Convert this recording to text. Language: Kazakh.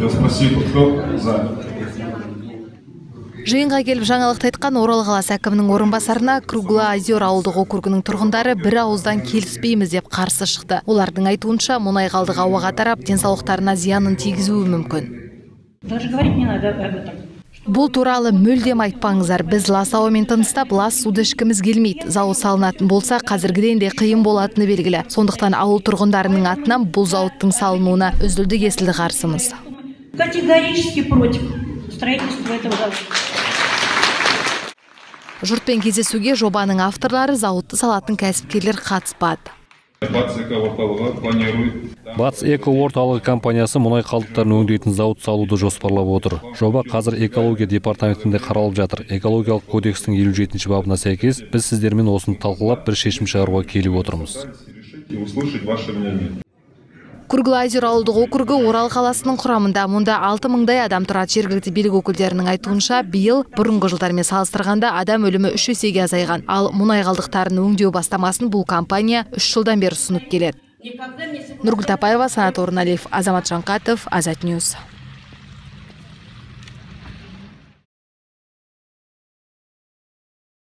Я спросил, кто за. жиынға келіп жаңалықты айтқан орал қаласы әкімінің орынбасарына круглоозер ауылдық округінің тұрғындары бір ауыздан келіспейміз деп қарсы шықты олардың айтуынша мұнай қалдығы ауаға тарап денсаулықтарына зиянын тигізуі мүмкін Даже говорить не надо об этом. Бұл туралы мүлдем айтпаңыздар. Біз лас ауамен тыныстап лас суды ішкіміз келмейді. Зауыт салынатын болса қазіргіден де қиын болатыны белгілі. Сондықтан ауыл тұрғындарының атынан бұл зауыттың салынуына үзілді кесілді қарсымыз. Категорически против строительства этого завода. жұртпен кездесуге жобаның авторлары зауытты салатын кәсіпкерлер қатыспады. Батыс орталығы планирует батыс эко орталығы компаниясы мұнай қалдықтарын өңдейтін зауыт салуды жоспарлап отыр. Жоба қазір экология департаментінде қаралып жатыр. Экологиялық кодекстің елу жетінші бабына сәйкес біз сіздермен осыны талқылап бір шешім шығаруға келіп отырмыз. И услышать ваше мнение. Курглайзер ауылдық округі Орал қаласының құрамында мұнда 6 мыңдай адам тұрады. Жергілікті билік өкілдерінің айтуынша биыл бұрынғы жылдармен салыстырғанда адам өлімі үш есеге азайған. Ал мұнай қалдықтарын өңдеу бастамасын бұл компания үш жылдан бері ұсынып келеді. Нұргүл тапаева санат орыналиев азамат жанқатов азат ньюс.